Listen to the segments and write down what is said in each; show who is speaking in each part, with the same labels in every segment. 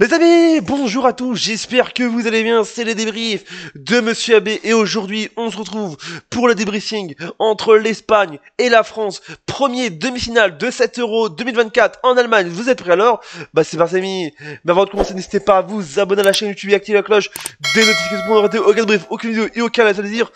Speaker 1: Les amis, bonjour à tous, j'espère que vous allez bien, c'est les débriefs de Monsieur Abbé et aujourd'hui on se retrouve pour le débriefing entre l'Espagne et la France, premier demi-finale de 7 Euro 2024 en Allemagne, vous êtes prêts alors? Bah c'est parti amis, mais avant de commencer n'hésitez pas à vous abonner à la chaîne YouTube et activer la cloche des notifications pour ne rater aucun débrief, aucune vidéo et aucun dire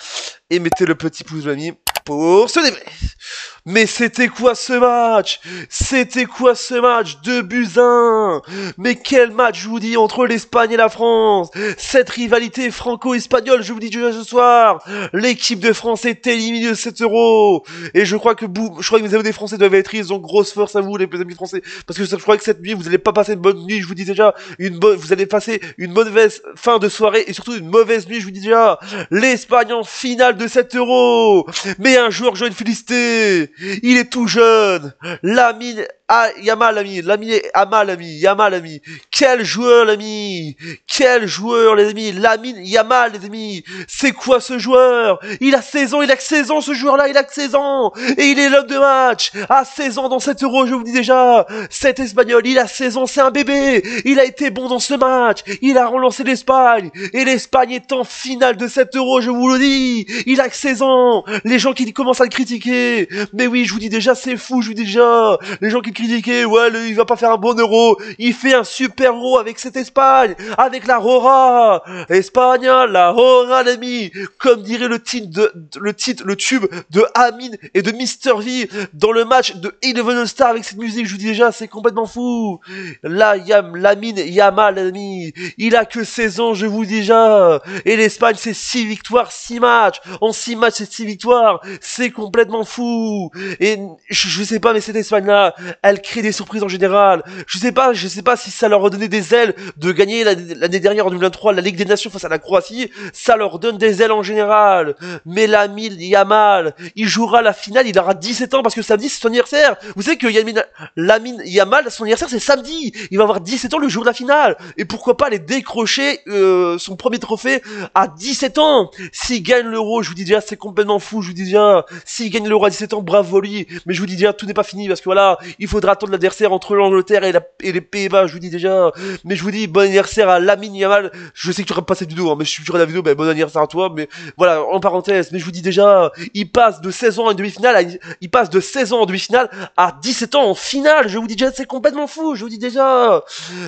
Speaker 1: et mettez le petit pouce amis pour ce débrief mais c'était quoi ce match? C'était quoi ce match? De Buzyn Mais quel match, je vous dis, entre l'Espagne et la France. Cette rivalité franco-espagnole, je vous dis déjà ce soir. L'équipe de France est éliminée de 7 euros. Et je crois que je crois que mes amis des Français doivent être tristes, donc grosse force à vous les amis français. Parce que je crois que cette nuit, vous n'allez pas passer une bonne nuit, je vous dis déjà. Une bonne, Vous allez passer une mauvaise fin de soirée et surtout une mauvaise nuit, je vous dis déjà. L'Espagne en finale de 7 euros. Mais un joueur, je vais féliciter il est tout jeune. Lamine ah, Yamal, l'ami. L'ami Amal, l'ami. Yamal, l'ami. Quel joueur, l'ami. Quel joueur, les amis. Lamine Yamal, les amis. C'est quoi ce joueur? Il a 16 ans, il a que 16 ans, ce joueur-là, il a que 16 ans. Et il est l'homme de match. À 16 ans dans cet euro, je vous dis déjà. Cet espagnol, il a 16 ans, c'est un bébé. Il a été bon dans ce match. Il a relancé l'Espagne. Et l'Espagne est en finale de cet euro, je vous le dis. Il a que 16 ans. Les gens qui commencent à le critiquer. Mais oui, je vous dis déjà, c'est fou, je vous dis déjà. Les gens qui il va pas faire un bon euro, il fait un super euro avec cette Espagne, avec la Rora, Espagne, la Rora, l'ami, comme dirait le titre le tube de Amin et de Mister V dans le match de Eleven Star avec cette musique, je vous dis déjà, c'est complètement fou. Là, Yam, Lamine, Yamal, l'ami, il a que 16 ans, je vous dis déjà, et l'Espagne, c'est 6 victoires, 6 matchs, en 6 matchs, c'est 6 victoires, c'est complètement fou. Et je, je sais pas, mais cette Espagne-là, elle crée des surprises en général. Je sais pas, je sais pas si ça leur donné des ailes de gagner l'année dernière en 2023 la Ligue des Nations face à la Croatie. Ça leur donne des ailes en général. Mais Lamine Yamal, il jouera la finale, il aura 17 ans parce que samedi c'est son anniversaire. Vous savez que Yamin, Lamine Yamal, son anniversaire c'est samedi. Il va avoir 17 ans le jour de la finale. Et pourquoi pas aller décrocher euh, son premier trophée à 17 ans? S'il gagne l'euro, je vous dis déjà, c'est complètement fou. Je vous dis déjà, s'il gagne l'euro à 17 ans, bravo lui. Mais je vous dis déjà, tout n'est pas fini parce que voilà, il faut faudra attendre l'adversaire entre l'Angleterre et, les Pays-Bas, je vous dis déjà. Mais je vous dis bon anniversaire à Lamine Yamal. Je sais que tu aurais pas cette vidéo, hein, mais je suis sur la vidéo, ben bon anniversaire à toi. Mais voilà, en parenthèse, mais je vous dis déjà, il passe de 16 ans en demi-finale, il passe de 16 ans en demi-finale à 17 ans en finale. Je vous dis déjà, c'est complètement fou, je vous dis déjà.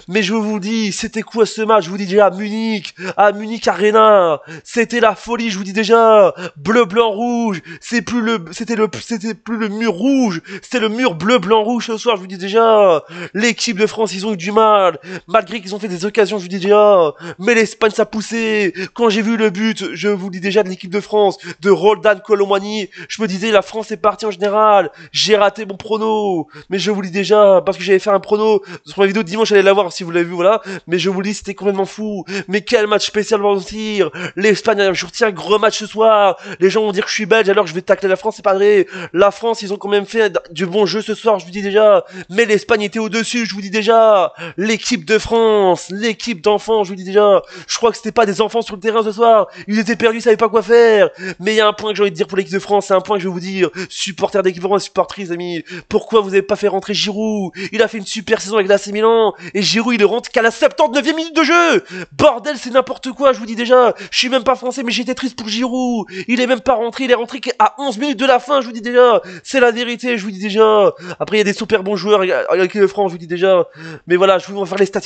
Speaker 1: Mais je vous dis, c'était quoi ce match? Je vous dis déjà, à Munich, à Munich Arena, c'était la folie, je vous dis déjà. Bleu, blanc, rouge, plus c'était c'était plus le mur rouge, c'était le mur bleu, blanc, rouge je vous dis déjà, l'équipe de France, ils ont eu du mal, malgré qu'ils ont fait des occasions, je vous dis déjà, mais l'Espagne, ça poussé. Quand j'ai vu le but, je vous dis déjà de l'équipe de France, de Roldan Colomani, je me disais, la France est partie en général, j'ai raté mon prono, mais je vous dis déjà, parce que j'avais fait un prono, sur ma vidéo dimanche, allez la voir si vous l'avez vu, voilà, mais je vous dis, c'était complètement fou, mais quel match spécial va tir, l'Espagne, je retiens gros match ce soir, les gens vont dire que je suis belge, alors je vais tacler la France, c'est pas vrai, la France, ils ont quand même fait du bon jeu ce soir, je vous dis déjà, mais l'Espagne était au-dessus, je vous dis déjà. L'équipe de France, l'équipe d'enfants, je vous dis déjà. Je crois que c'était pas des enfants sur le terrain ce soir. Ils étaient perdus, ils savaient pas quoi faire. Mais il y a un point que j'ai envie de dire pour l'équipe de France, c'est un point que je vais vous dire. Supporter d'équipe de France, supportrice, amis. Pourquoi vous avez pas fait rentrer Giroud? Il a fait une super saison avec l'AC Milan. Et Giroud, il ne rentre qu'à la 79e minute de jeu. Bordel, c'est n'importe quoi, je vous dis déjà. Je suis même pas français, mais j'étais triste pour Giroud. Il est même pas rentré, il est rentré qu'à 11 minutes de la fin, je vous dis déjà. C'est la vérité, je vous dis déjà. Après, il y a des super bons joueurs avec le France, je vous dis déjà. Mais voilà, je vous faire les stats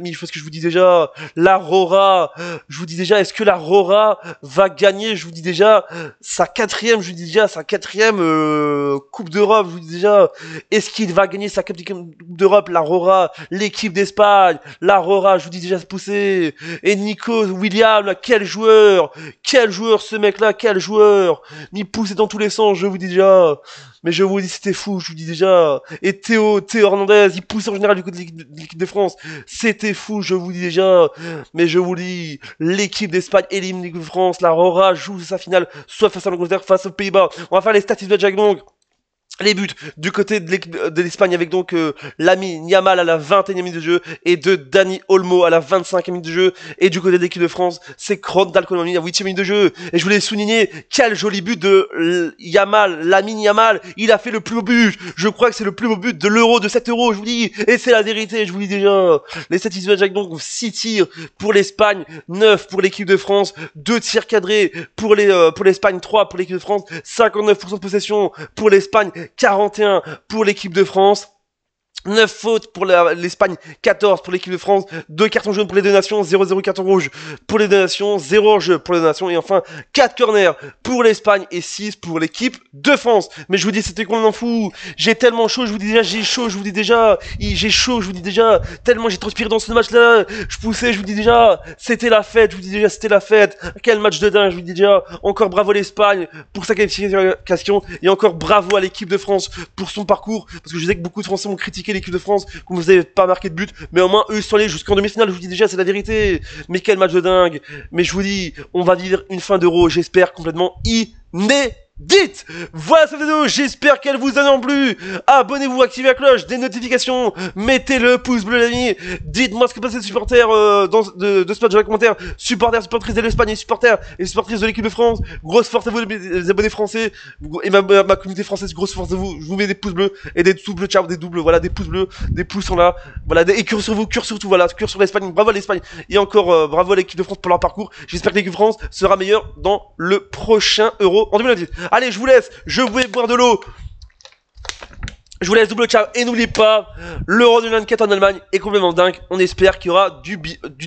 Speaker 1: mais ce que je vous dis déjà. La Rora, je vous dis déjà, est-ce que la Rora va gagner, je vous dis déjà, sa quatrième, je vous dis déjà, sa quatrième euh, Coupe d'Europe, je vous dis déjà. Est-ce qu'il va gagner sa quatrième Coupe d'Europe, la Rora, l'équipe d'Espagne, la Rora, je vous dis déjà se pousser. Et Nico William, quel joueur, quel joueur ce mec-là, quel joueur. Il pousse dans tous les sens, je vous dis déjà. Mais je vous dis, c'était fou, je vous dis déjà. Et Théo, Théo Hernandez, il pousse en général du côté de l'équipe de France. C'était fou, je vous dis déjà. Mais je vous dis, l'équipe d'Espagne élimine l'équipe de France. La Rora joue sa finale, soit face à l'Angleterre, face aux Pays-Bas. On va faire les statistiques de Jack Long. Les buts du côté de l'Espagne avec donc euh, l'ami Niamal à la 21e minute de jeu et de Dani Olmo à la 25e minute de jeu. Et du côté de l'équipe de France c'est Kron Dalcoloni à la 8e minute de jeu. Et je voulais souligner quel joli but de Yamal l'ami Yamal. Il a fait le plus beau but. Je crois que c'est le plus beau but de l'euro de 7 euros je vous dis. Et c'est la vérité je vous dis déjà. Les statistiques avec donc 6 tirs pour l'Espagne 9 pour l'équipe de France 2 tirs cadrés pour les euh, pour l'Espagne 3 pour l'équipe de France 59% de possession pour l'Espagne 41 pour l'équipe de France. 9 fautes pour l'Espagne, 14 pour l'équipe de France, 2 cartons jaunes pour les deux nations, 0-0 carton rouge pour les deux nations, 0 jeu pour les deux nations, et enfin 4 corners pour l'Espagne et 6 pour l'équipe de France. Mais je vous dis, c'était complètement fou. J'ai tellement chaud, je vous dis déjà, j'ai chaud, je vous dis déjà, j'ai chaud, je vous dis déjà, tellement j'ai transpiré dans ce match-là, je poussais, je vous dis déjà, c'était la fête, je vous dis déjà, c'était la fête. Quel match de dingue, je vous dis déjà, encore bravo l'Espagne pour sa qualification, et encore bravo à l'équipe de France pour son parcours, parce que je sais que beaucoup de Français ont critiqué l'équipe de France, comme vous n'avez pas marqué de but, mais au moins eux ils sont allés jusqu'en demi-finale, je vous dis déjà c'est la vérité. Mais quel match de dingue. Mais je vous dis, on va vivre une fin d'euro, j'espère complètement inédite dites Voilà cette vidéo, j'espère qu'elle vous a plu. Abonnez-vous, activez la cloche, des notifications, mettez le pouce bleu l'ami. Dites-moi ce que pensez les supporters euh, de, de ce match dans les commentaires. Supporters, supportrices de l'Espagne, supporters et supportrices de l'équipe de France. Grosse force à vous les abonnés français et ma, ma, communauté française, grosse force à vous. Je vous mets des pouces bleus et des doubles ciao, des doubles, voilà, des pouces bleus, des pouces sont là. Voilà, des, et cure sur vous, cure sur tout, voilà, cure sur l'Espagne. Bravo à l'Espagne et encore euh, bravo à l'équipe de France pour leur parcours. J'espère que l'équipe de France sera meilleure dans le prochain Euro en 2020. Allez, je vous laisse. Je vais boire de l'eau. Je vous laisse double ciao. Et n'oubliez pas, l'Euro 2024 en Allemagne est complètement dingue. On espère qu'il y aura du, du